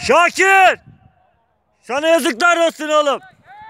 Şakir! Sana yazıklar olsun oğlum.